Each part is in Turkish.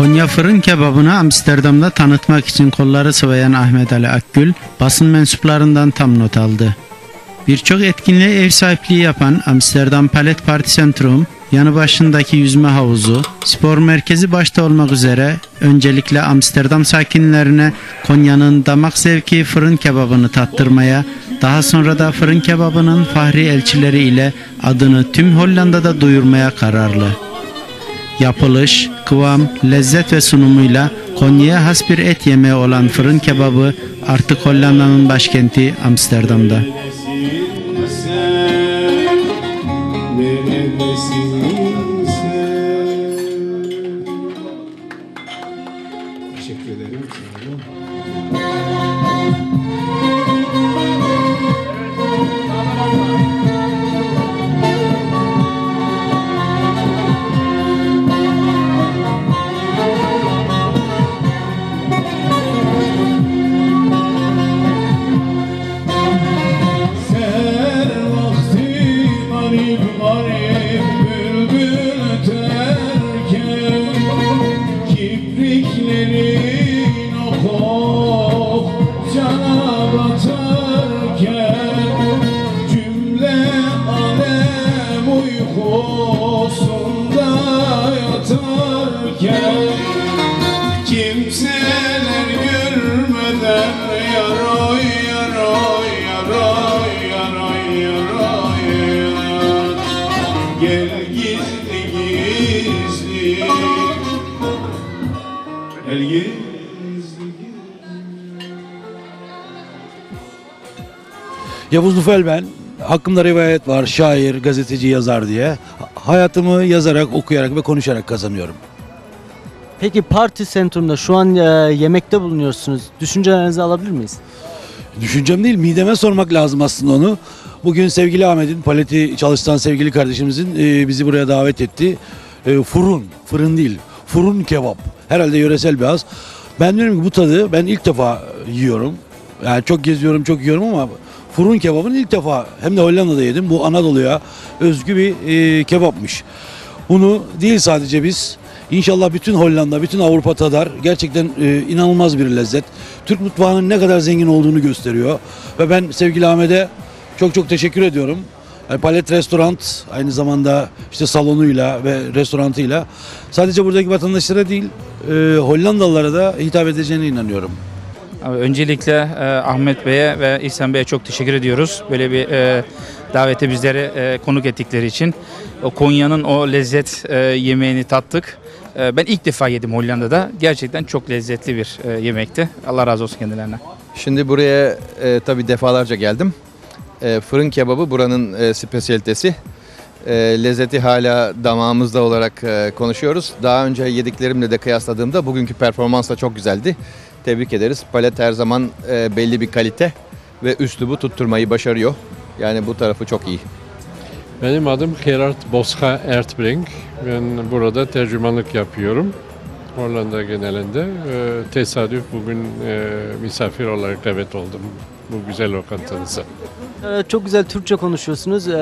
Konya fırın kebabını Amsterdam'da tanıtmak için kolları sıvayan Ahmet Ali Akgül basın mensuplarından tam not aldı. Birçok etkinliğe ev sahipliği yapan Amsterdam Palet Party Centrum, yanı başındaki yüzme havuzu, spor merkezi başta olmak üzere öncelikle Amsterdam sakinlerine Konya'nın damak zevki fırın kebabını tattırmaya, daha sonra da fırın kebabının fahri elçileri ile adını tüm Hollanda'da duyurmaya kararlı. Yapılış, kıvam, lezzet ve sunumuyla Konya'ya has bir et yemeği olan fırın kebabı artık Hollanda'nın başkenti Amsterdam'da. Gel gizli Yavuz Nufel ben. Hakkımda rivayet var. Şair, gazeteci, yazar diye. Hayatımı yazarak, okuyarak ve konuşarak kazanıyorum. Peki Parti Centrum'da şu an e, yemekte bulunuyorsunuz. Düşüncelerinizi alabilir miyiz? Düşüncem değil, mideme sormak lazım aslında onu. Bugün sevgili Ahmet'in, paleti çalıştan sevgili kardeşimizin e, bizi buraya davet etti. E, fırın, fırın değil, fırın kebap. Herhalde yöresel bir az. Ben diyorum ki bu tadı ben ilk defa yiyorum. Yani çok geziyorum, çok yiyorum ama fırın kebabını ilk defa hem de Hollanda'da yedim. Bu Anadolu'ya özgü bir e, kebapmış. Bunu değil sadece biz, İnşallah bütün Hollanda, bütün Avrupa tadar. Gerçekten e, inanılmaz bir lezzet. Türk mutfağının ne kadar zengin olduğunu gösteriyor. Ve ben sevgili Ahmet'e çok çok teşekkür ediyorum. Yani Palet Restoran aynı zamanda işte salonuyla ve restorantıyla sadece buradaki vatandaşlara değil e, Hollandalılara da hitap edeceğine inanıyorum. Abi öncelikle e, Ahmet Bey'e ve İhsan Bey'e çok teşekkür ediyoruz. Böyle bir e, davete bizleri e, konuk ettikleri için. O Konya'nın o lezzet e, yemeğini tattık. E, ben ilk defa yedim Hollanda'da. Gerçekten çok lezzetli bir e, yemekti. Allah razı olsun kendilerine. Şimdi buraya e, tabii defalarca geldim. E, fırın kebabı buranın e, spesiyalitesi. E, lezzeti hala damağımızda olarak e, konuşuyoruz. Daha önce yediklerimle de kıyasladığımda bugünkü performans da çok güzeldi. Tebrik ederiz. Palet her zaman e, belli bir kalite ve üslubu tutturmayı başarıyor. Yani bu tarafı çok iyi. Benim adım Gerard Boska Ertbrink. Ben burada tercümanlık yapıyorum. Hollanda genelinde. Ee, tesadüf bugün e, misafir olarak davet oldum bu güzel lokantanıza. E, çok güzel Türkçe konuşuyorsunuz. E,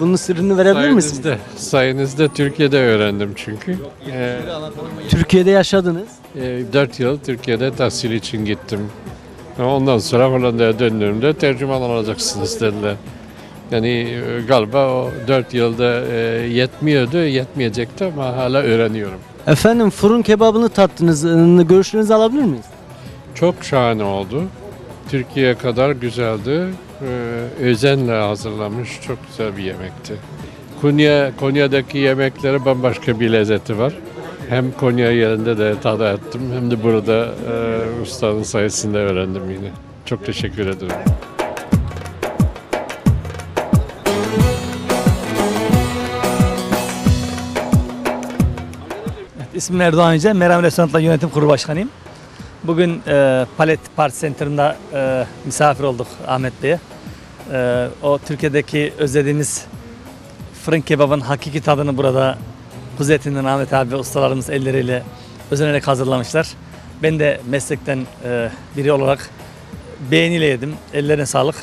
bunun sırrını verebilir misiniz? Sayenizde, sayenizde Türkiye'de öğrendim çünkü. Ee, Türkiye'de yaşadınız. e, 4 yıl Türkiye'de tahsil için gittim. Ondan sonra Hollanda'ya döndüğümde tercüman olacaksınız dediler. Yani e, galiba o 4 yılda e, yetmiyordu, yetmeyecekti ama hala öğreniyorum. Efendim fırın kebabını tattınız. E, Görüşlerinizi alabilir miyiz? Çok şahane oldu. Türkiye'ye kadar güzeldi. Ee, özenle hazırlanmış çok güzel bir yemekti. Konya, Konya'daki yemeklere bambaşka bir lezzeti var. Hem Konya yerinde de tadı ettim hem de burada e, ustanın sayesinde öğrendim yine. Çok teşekkür ederim. İsmim Erdoğan Yüce, Meram Restoran'la yönetim kurulu başkanıyım. Bugün e, Palet Parti Center'ında e, misafir olduk Ahmet Bey'e. E, o Türkiye'deki özlediğimiz fırın kebabın hakiki tadını burada kuzu etinden Ahmet abi ustalarımız elleriyle özenerek hazırlamışlar. Ben de meslekten e, biri olarak beğeniyle yedim. Ellerine sağlık.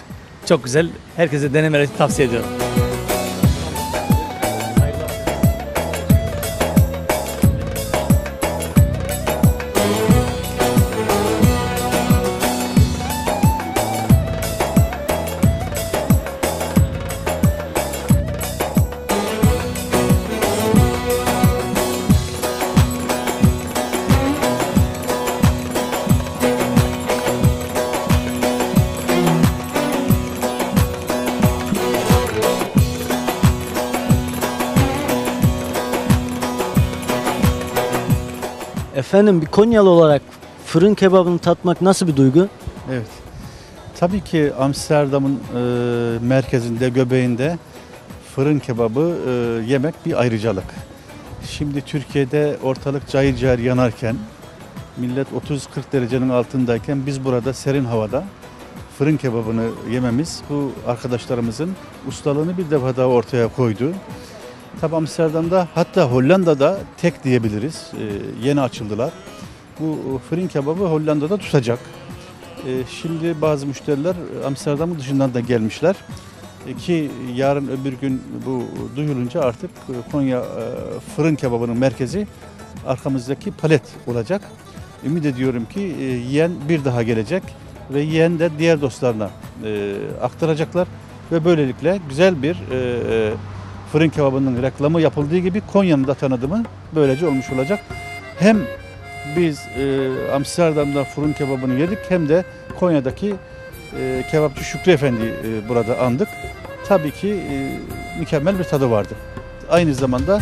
Çok güzel. Herkese denemelerini tavsiye ediyorum. Efendim bir Konyalı olarak fırın kebabını tatmak nasıl bir duygu? Evet. Tabii ki Amsterdam'ın e, merkezinde, göbeğinde fırın kebabı e, yemek bir ayrıcalık. Şimdi Türkiye'de ortalık cayır cayır yanarken, millet 30-40 derecenin altındayken biz burada serin havada fırın kebabını yememiz bu arkadaşlarımızın ustalığını bir defa daha ortaya koydu. Tabii Amsterdam'da hatta Hollanda'da tek diyebiliriz. E, yeni açıldılar. Bu fırın kebabı Hollanda'da tutacak. E, Şimdi bazı müşteriler Amsterdam'ın dışından da gelmişler. E, Ki yarın öbür gün bu duyulunca artık e, Konya e, fırın kebabının merkezi arkamızdaki palet olacak. Ümit ediyorum ki e, yiyen bir daha gelecek ve yiyen de diğer dostlarına e, aktaracaklar ve böylelikle güzel bir e, e, fırın kebabının reklamı yapıldığı gibi Konya'nın da tanıdımı böylece olmuş olacak. Hem biz e, Amsterdam'da fırın kebabını yedik hem de Konya'daki e, kebapçı Şükrü Efendi e, burada andık. Tabii ki e, mükemmel bir tadı vardı. Aynı zamanda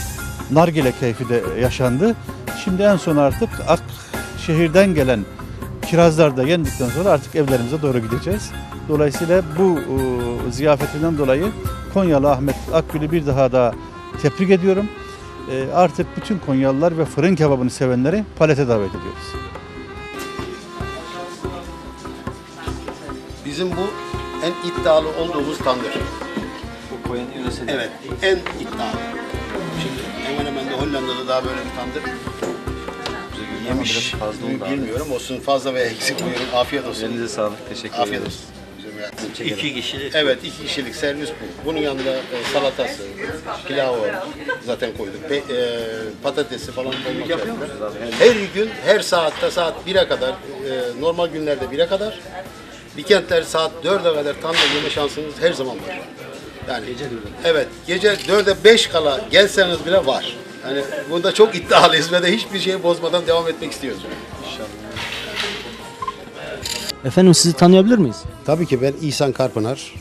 nargile keyfi de yaşandı. Şimdi en son artık Akşehir'den gelen kirazlar da yendikten sonra artık evlerimize doğru gideceğiz. Dolayısıyla bu e, ziyafetinden dolayı Konyalı Ahmet Akgül'ü bir daha da tebrik ediyorum. E, artık bütün Konyalılar ve fırın kebabını sevenleri palete davet ediyoruz. Bizim bu en iddialı olduğumuz tandır. Bu Konya'nın yöresel. Evet, en iddialı. Şimdi hemen hemen de Hollanda'da daha böyle bir tandır yemiş mi bilmiyorum. Olsun fazla veya eksik buyurun. Afiyet olsun. Elinize sağlık. Teşekkür Afiyet ederim. İki kişilik. Evet, iki kişilik servis bu. Bunun yanında e, salatası, pilavı zaten koyduk. Pe, e, patatesi falan olmak üzere. Her gün, her saatte saat 1'e kadar, e, normal günlerde 1'e kadar, weekendler saat 4'e kadar tandır yeme şansınız her zaman var. Yani gece Evet, gece 4'e 5 kala gelseniz bile var. Yani bunda çok iddialıyız ve de hiçbir şeyi bozmadan devam etmek istiyoruz. Efendim sizi tanıyabilir miyiz? Tabii ki ben İhsan Karpınar.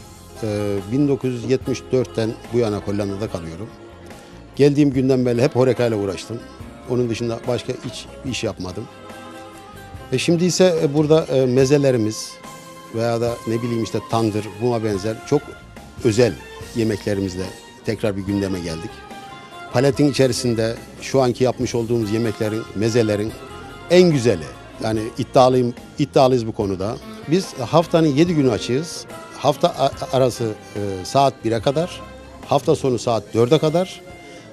Ee, 1974'ten bu yana Hollanda'da kalıyorum. Geldiğim günden beri hep Horeca ile uğraştım. Onun dışında başka hiç iş yapmadım. Ve şimdi ise e, burada e, mezelerimiz veya da ne bileyim işte tandır, buna benzer çok özel yemeklerimizle tekrar bir gündeme geldik. Paletin içerisinde şu anki yapmış olduğumuz yemeklerin, mezelerin en güzeli. Yani iddialıyım, iddialıyız bu konuda. Biz haftanın 7 günü açığız. Hafta arası e, saat 1'e kadar, hafta sonu saat 4'e kadar.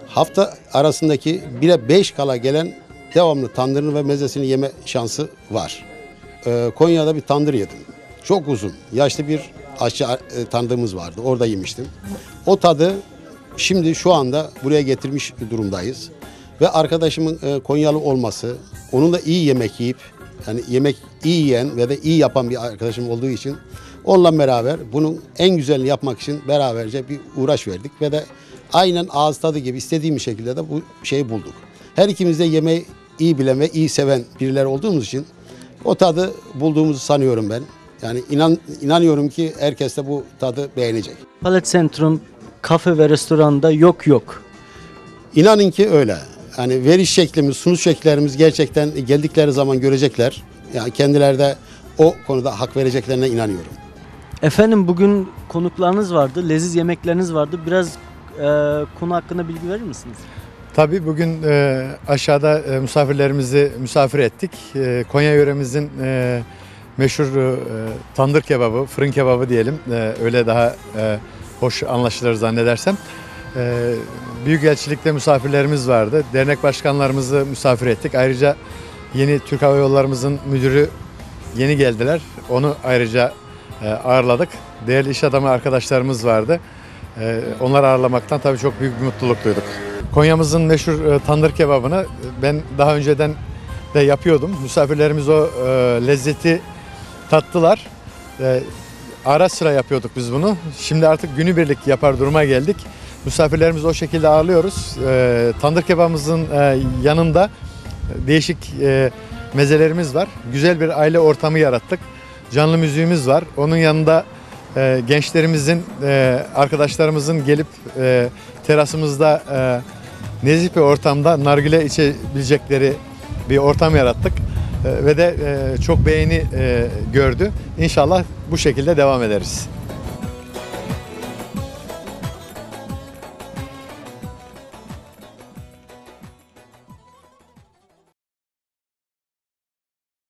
Hafta arasındaki 1'e 5 kala gelen devamlı tandırını ve mezesini yeme şansı var. E, Konya'da bir tandır yedim. Çok uzun, yaşlı bir aşçı e, vardı. Orada yemiştim. O tadı şimdi şu anda buraya getirmiş durumdayız. Ve arkadaşımın e, Konyalı olması, onun da iyi yemek yiyip, yani yemek iyi yiyen ve de iyi yapan bir arkadaşım olduğu için onunla beraber bunun en güzelini yapmak için beraberce bir uğraş verdik ve de aynen ağız tadı gibi istediğim şekilde de bu şeyi bulduk. Her ikimiz de yemeği iyi bilen ve iyi seven birileri olduğumuz için o tadı bulduğumuzu sanıyorum ben. Yani inan inanıyorum ki herkes de bu tadı beğenecek. Palet Centrum kafe ve restoranda yok yok. İnanın ki öyle. Yani veriş şeklimiz, sunuş şekillerimiz gerçekten geldikleri zaman görecekler. Yani kendileri de o konuda hak vereceklerine inanıyorum. Efendim bugün konuklarınız vardı, leziz yemekleriniz vardı. Biraz e, konu hakkında bilgi verir misiniz? Tabii bugün e, aşağıda e, misafirlerimizi misafir ettik. E, Konya yöremizin e, meşhur e, tandır kebabı, fırın kebabı diyelim. E, öyle daha e, hoş anlaşılır zannedersem. E, Büyükelçilikte misafirlerimiz vardı. Dernek başkanlarımızı misafir ettik. Ayrıca yeni Türk Hava Yollarımızın müdürü yeni geldiler. Onu ayrıca e, ağırladık. Değerli iş adamı arkadaşlarımız vardı. E, onları ağırlamaktan tabii çok büyük bir mutluluk duyduk. Konya'mızın meşhur e, tandır kebabını ben daha önceden de yapıyordum. Misafirlerimiz o lezzeti tattılar. Ara sıra yapıyorduk biz bunu. Şimdi artık günübirlik yapar duruma geldik. Misafirlerimizi o şekilde ağırlıyoruz. E, tandır kebabımızın e, yanında değişik e, mezelerimiz var. Güzel bir aile ortamı yarattık. Canlı müziğimiz var. Onun yanında e, gençlerimizin, e, arkadaşlarımızın gelip e, terasımızda e, nezih bir ortamda nargile içebilecekleri bir ortam yarattık E, ve de e, çok beğeni e, gördü. İnşallah bu şekilde devam ederiz.